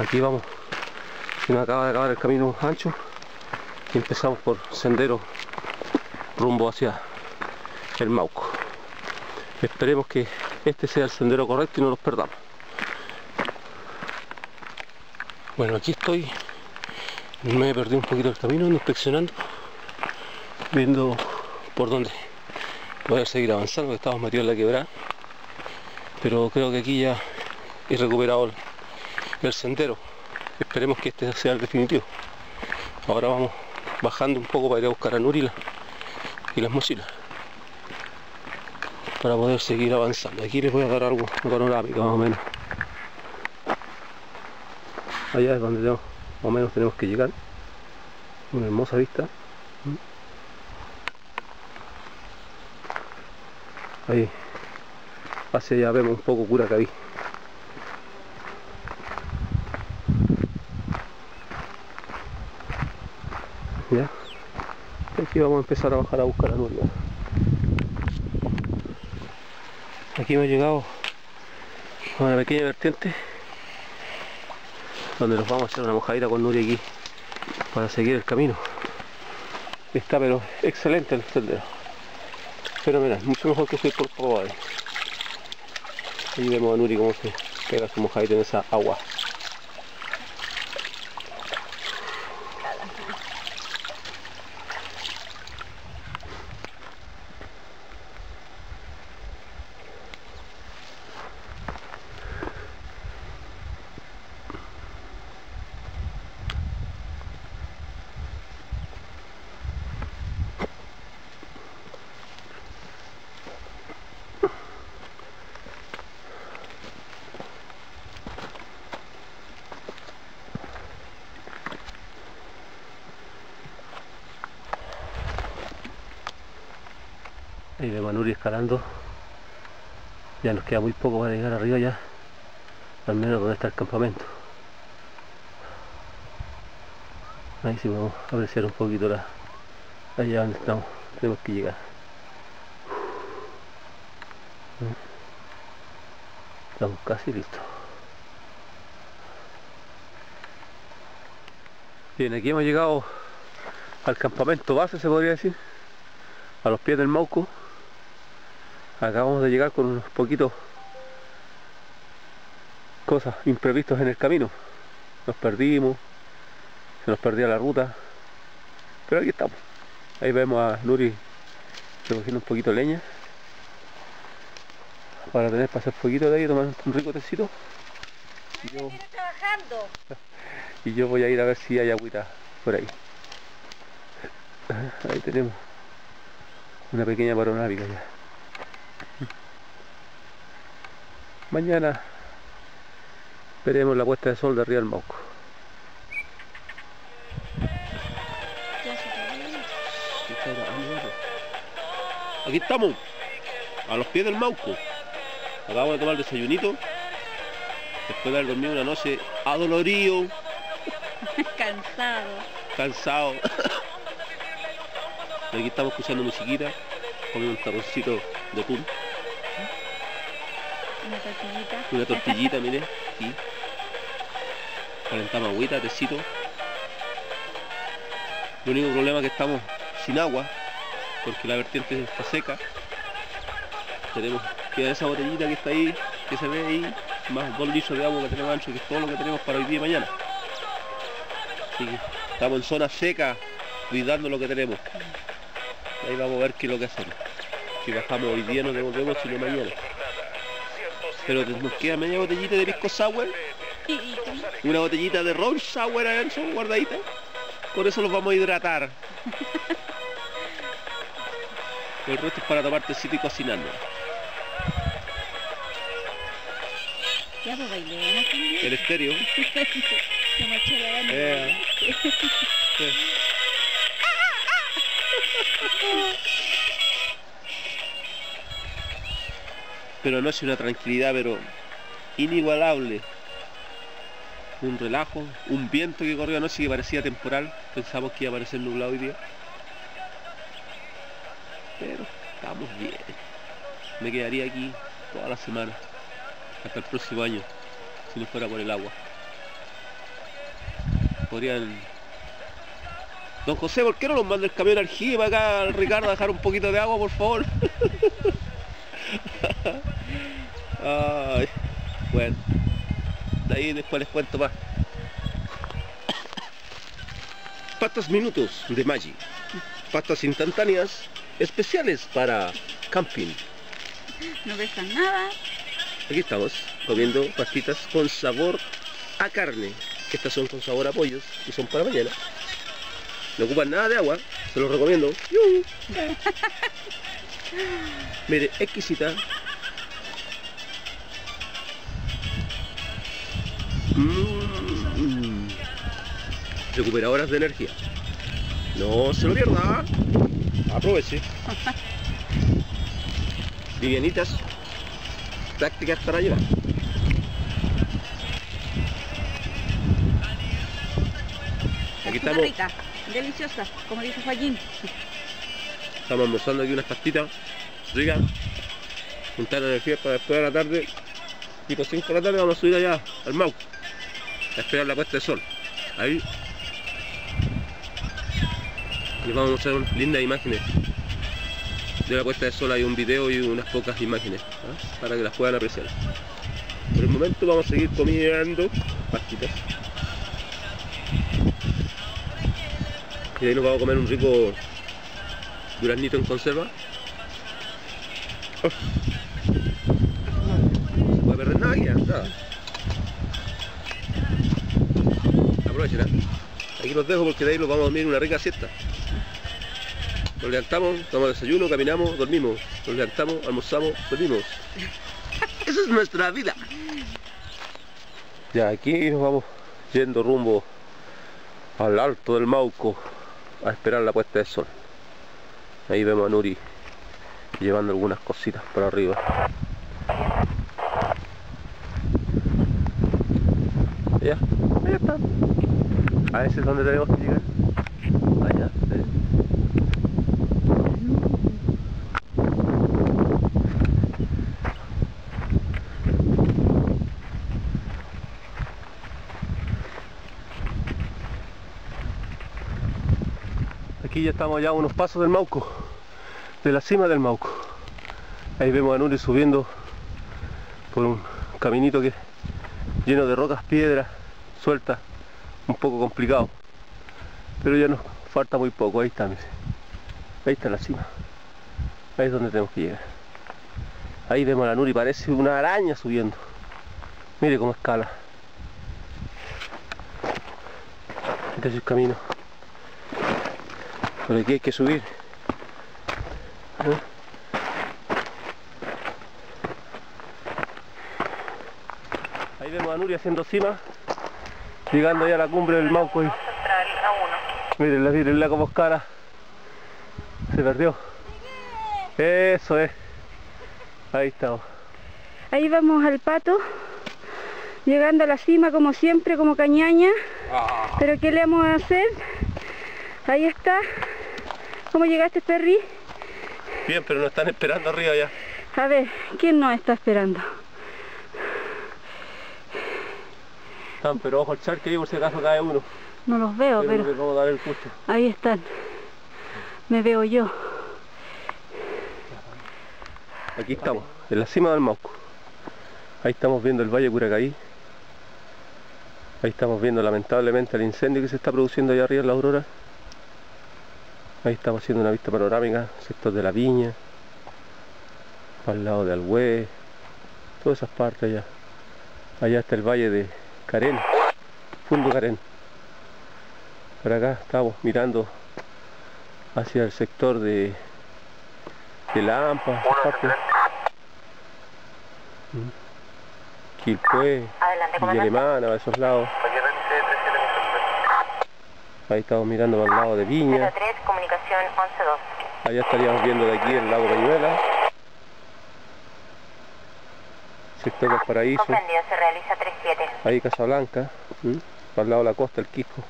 Aquí vamos. Se nos acaba de acabar el camino ancho y empezamos por sendero rumbo hacia el Mauco. Esperemos que este sea el sendero correcto y no los perdamos. Bueno, aquí estoy. Me perdí un poquito el camino, ando inspeccionando, viendo por dónde voy a seguir avanzando, estamos metidos en la quebrada. Pero creo que aquí ya he recuperado el, el sendero. Esperemos que este sea el definitivo. Ahora vamos bajando un poco para ir a buscar a Nuri y, la- y las mochilas. Para poder seguir avanzando. Aquí les voy a dar algo una panorámica más o menos. Allá es donde tenemos- más o menos tenemos que llegar. Una hermosa vista. Ahí. Hacia allá vemos un poco Curacaví. Aquí vamos a empezar a bajar a buscar a Nuria. Aquí hemos llegado a una pequeña vertiente donde nos vamos a hacer una mojadita con Nuria aquí para seguir el camino. Está pero excelente el sendero. Fenomenal, mucho mejor que soy por Pavón. Ahí vemos a Nuri cómo se pega su mojadita en esa agua. Ahí vemos a Nuri escalando. Ya nos queda muy poco para llegar arriba ya. Al menos donde está el campamento. Ahí sí a apreciar un poquito la, allá donde estamos. Tenemos que llegar. Estamos casi listos. Bien, aquí hemos llegado al campamento base, se podría decir a los pies del Mauco. Acabamos de llegar con unos poquitos cosas imprevistos en el camino. Nos perdimos, se nos perdía la ruta, pero aquí estamos. Ahí vemos a Nuri recogiendo un poquito de leña para tener para hacer fueguito de ahí, tomar un rico tecito. Y yo, Estoy trabajando. y yo voy a ir a ver si hay agüita por ahí. Ahí tenemos una pequeña panorámica ya. Mañana veremos la puesta de sol de arriba del Mauco. Aquí estamos, a los pies del Mauco. Acabamos de tomar el desayunito. Después de haber dormido una noche adolorido, Cansado. cansado. Y aquí estamos escuchando musiquita, comiendo un tarroncito de pum. Una tortillita. Una tortillita, mire, aquí. Calentamos agüita, tecito. El único problema es que estamos sin agua, porque la vertiente está seca. Tenemos que esa botellita que está ahí, que se ve ahí, más dos litros de agua que tenemos ancho, que es todo lo que tenemos para hoy día y mañana. Así que estamos en zona seca, cuidando lo que tenemos. Ahí vamos a ver qué es lo que hacemos. Si bajamos hoy día no devolvemos, sino mañana. Pero nos queda media botellita de pisco sour, Y, una botellita de ron sour adentro, guardadita. Con eso los vamos a hidratar. El resto es para tomar tecito y cocinando. Ya pues bailemos también. El estéreo. Eh. Pero anoche una tranquilidad, pero inigualable. Un relajo, un viento que corrió anoche que parecía temporal. Pensamos que iba a aparecer nublado hoy día. Pero estamos bien. Me quedaría aquí toda la semana. Hasta el próximo año. Si no fuera por el agua. podrían... Don José, ¿por qué no nos manda el camión aljibe acá al Ricardo a dejar un poquito de agua, por favor? Ay, bueno, de ahí después les cuento más. Patas minutos de Maggi. Patas instantáneas especiales para camping. No pesan nada. Aquí estamos comiendo pastitas con sabor a carne. Estas son con sabor a pollos y son para mañana. No ocupan nada de agua, se los recomiendo. Mire, exquisita. Mm. Recuperadoras de energía. No se lo pierda. Aproveche. Livianitas. Prácticas para llevar. Aquí estamos, rica, deliciosa, como dice Joaquín. estamos almorzando aquí unas pastitas ricas. Juntar energía para después de la tarde. Tipo 5 de la tarde vamos a subir allá al Mau. A esperar la puesta de sol. Ahí. Les vamos a mostrar unas lindas imágenes. De la puesta de sol hay un video y unas pocas imágenes. ¿ah? Para que las puedan apreciar. Por el momento vamos a seguir comiendo pastitas. Y ahí nos vamos a comer un rico duraznito en conserva. Oh. No se puede perder nada aquí, ¿eh? nada. Aquí los dejo porque de ahí los vamos a dormir una rica siesta. Nos levantamos, tomamos desayuno, caminamos, dormimos. Nos levantamos, almorzamos, dormimos. Esa es nuestra vida. Ya aquí nos vamos yendo rumbo al alto del Mauco a esperar la puesta de sol. Ahí vemos a Nuri llevando algunas cositas por arriba. Ya, ahí. A ese es donde tenemos que llegar. Allá. Aquí ya estamos ya a unos pasos del Mauco, de la cima del Mauco. Ahí vemos a Nuri subiendo por un caminito que lleno de rocas, piedras, sueltas, un poco complicado. Pero ya nos falta muy poco, ahí está. Ahí está la cima. Ahí es donde tenemos que llegar. Ahí vemos a la Nuri, parece una araña subiendo. Mire cómo escala. Este es el camino. Por aquí hay que subir. ¿Eh? Ahí vemos a Nuri haciendo cima, llegando ya a la cumbre del Mauco. Y... Mírenla, mírenla como es cara. Se perdió. Eso es. Ahí estamos. Ahí vamos al pato, llegando a la cima como siempre, como cañaña. Pero ¿qué le vamos a hacer? Ahí está. ¿Cómo llegaste, Perry? Bien, pero nos están esperando arriba ya. A ver, ¿quién nos está esperando? Están, pero ojo al charque ahí por si acaso cae uno. No los veo, Pero pero el ahí están. Me veo yo. Aquí estamos, en la cima del Mauco. Ahí estamos viendo el Valle Curacaí. Ahí estamos viendo lamentablemente el incendio que se está produciendo allá arriba en la Aurora. Ahí estamos haciendo una vista panorámica, sector de la Viña, para el lado de Alhué, todas esas partes allá. Allá está el valle de Carén, Fundo Carén. Por acá estamos mirando hacia el sector de, de La Ampa, esa parte. Mm. Quilpué, Adelante, Villa. Alemana, a esos lados. Ahí estamos mirando para el lado de Viña. 03, comunicación 11-2. Allá estaríamos viendo de aquí el lago Peñuela. Sector del Paraíso. Comprendido, se realiza 37. Ahí Casablanca. el lado de la costa, el Quisco.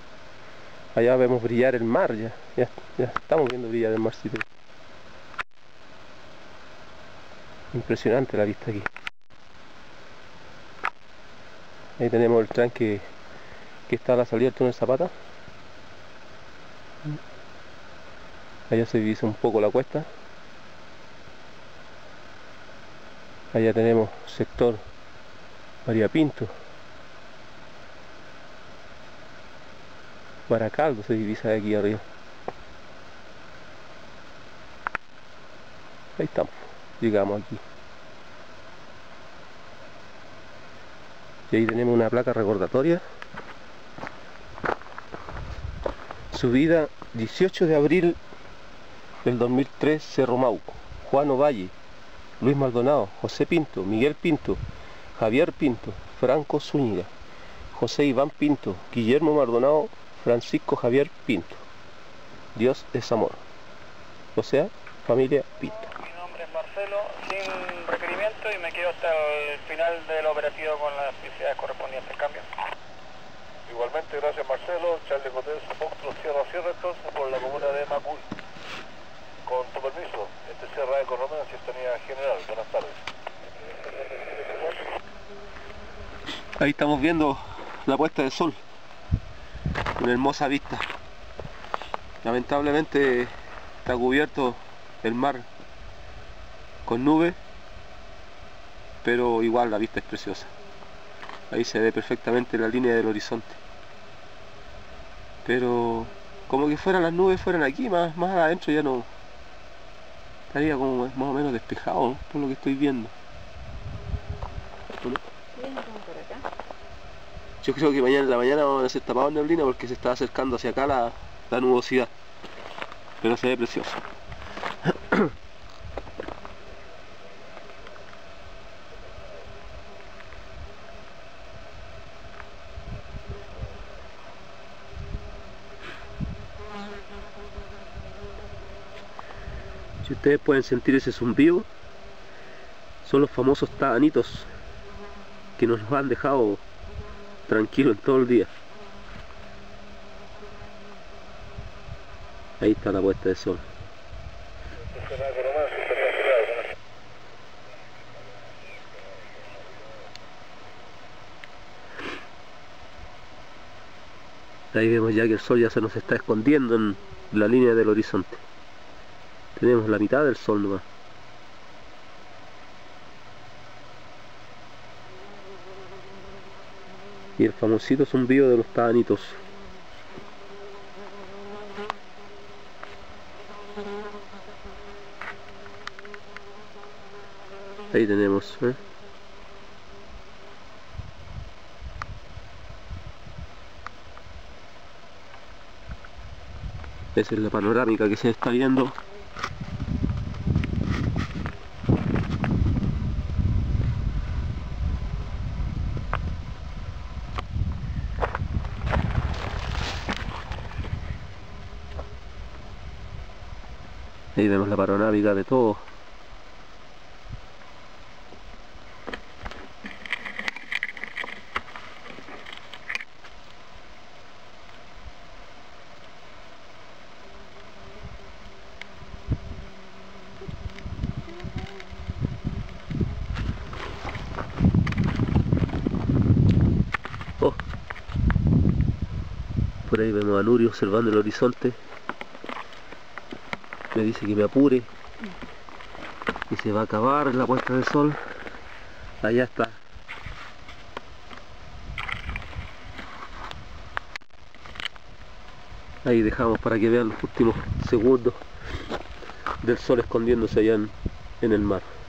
Allá vemos brillar el mar ya. Ya, ya estamos viendo brillar el marcito. Impresionante la vista aquí. Ahí tenemos el tranque Aquí está la salida del túnel Zapata. Allá se divisa un poco la cuesta. Allá tenemos sector María Pinto. Baracaldo se divisa de aquí arriba. Ahí estamos, llegamos aquí. Y ahí tenemos una placa recordatoria. Subida 18 de abril del 2003, Cerro Mauco. Juan Ovalle, Luis Maldonado, José Pinto, Miguel Pinto, Javier Pinto, Franco Zúñiga, José Iván Pinto, Guillermo Maldonado, Francisco Javier Pinto. Dios es amor. O sea, familia Pinto. Mi nombre es Marcelo, sin requerimiento y me quedo hasta el final del operativo con las necesidades correspondientes. Cambio. Igualmente, gracias Marcelo. Charlie Cotés, Monstruo Sierra Sierra, entonces, por la comuna de Macuy. Con tu permiso, este es Sierra de Corromeo, Sintonía General. Buenas tardes. Ahí estamos viendo la puesta de sol. Una hermosa vista. Lamentablemente está cubierto el mar con nubes, pero igual la vista es preciosa. Ahí se ve perfectamente la línea del horizonte. Pero como que fueran las nubes fueran aquí, más, más adentro ya no. Estaría como más o menos despejado, por lo que estoy viendo. Yo creo que mañana en la mañana van a ser tapados neblina porque se está acercando hacia acá la, la nubosidad. Pero se ve precioso. Si ustedes pueden sentir ese zumbido, son los famosos tabanitos que nos han dejado tranquilos todo el día. Ahí está la puesta de sol. Ahí vemos ya que el sol ya se nos está escondiendo en la línea del horizonte. Tenemos la mitad del sol nomás. Y el famosito zumbido de los tabanitos. Ahí tenemos, ¿eh? Esa es la panorámica que se está viendo. Ahí vemos la panorámica de todo. Oh. Por ahí vemos a Nuri observando el horizonte. Me dice que me apure. Y se va a acabar la puesta de sol. Allá está. Ahí dejamos para que vean los últimos segundos del sol escondiéndose allá en, en el mar.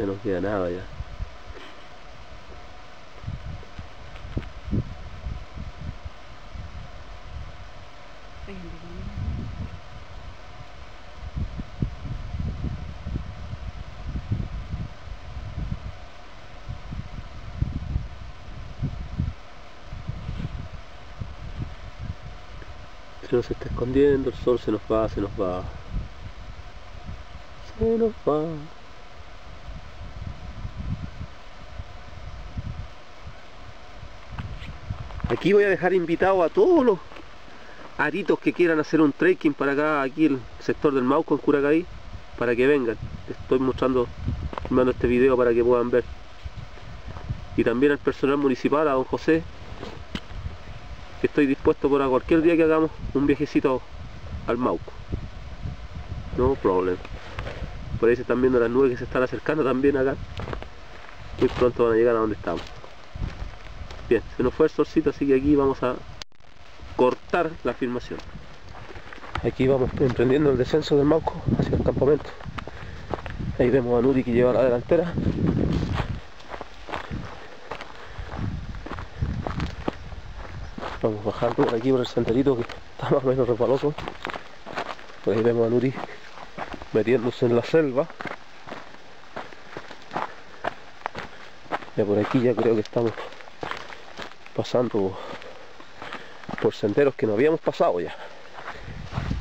Ya no queda nada ya. Se nos está escondiendo, el sol se nos va, se nos va. Se nos va. Aquí voy a dejar invitado a todos los aritos que quieran hacer un trekking para acá, aquí el sector del Mauco en Curacaví, para que vengan. Estoy mostrando, filmando este video para que puedan ver. Y también al personal municipal, a don José, que estoy dispuesto para cualquier día que hagamos un viajecito al Mauco. No problem. Por ahí se están viendo las nubes que se están acercando también acá. Muy pronto van a llegar a donde estamos. Bien, se nos fue el solcito, así que aquí vamos a cortar la filmación. Aquí vamos emprendiendo el descenso del Mauco hacia el campamento. Ahí vemos a Nuri que lleva la delantera. Vamos bajando por aquí por el senderito que está más o menos resbaloso. Por ahí vemos a Nuri metiéndose en la selva. Ya por aquí ya creo que estamos pasando por senderos que no habíamos pasado ya.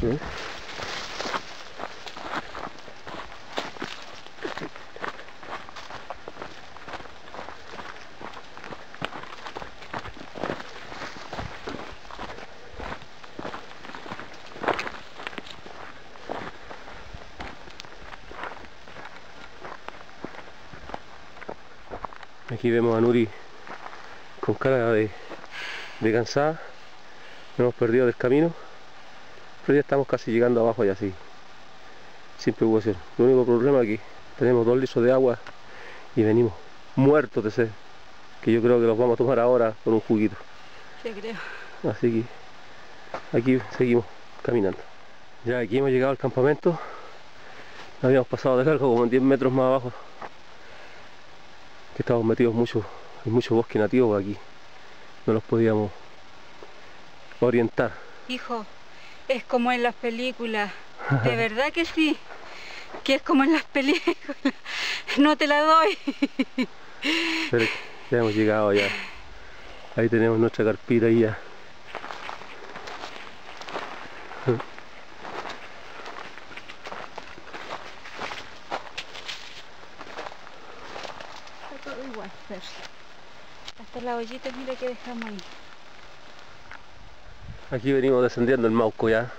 ¿Eh? Aquí vemos a Nuri con cara de, de cansada. Hemos perdido del camino. Pero ya estamos casi llegando abajo ya así. Sin preocupación. El único problema es que tenemos dos litros de agua y venimos muertos de sed. Que yo creo que los vamos a tomar ahora con un juguito. Yo creo. Así que aquí seguimos caminando. Ya aquí hemos llegado al campamento. Habíamos pasado de largo como 10 metros más abajo. Que estábamos metidos mucho, en mucho bosque nativo aquí. No los podíamos orientar. Hijo, es como en las películas. De verdad que sí. Que es como en las películas. No te la doy. Pero ya hemos llegado ya. Ahí tenemos nuestra carpita ahí ya. Está todo igual, pero Hasta la ollita, mira que dejamos ahí. Aquí venimos descendiendo el Mauco ya.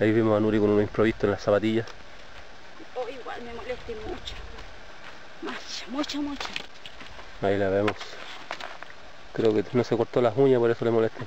Ahí vemos a Nuri con un improvisto en las zapatillas. Oh, igual me molesta mucho. Mucho, mucho, mucho. Ahí la vemos. Creo que no se cortó las uñas, por eso le molesta.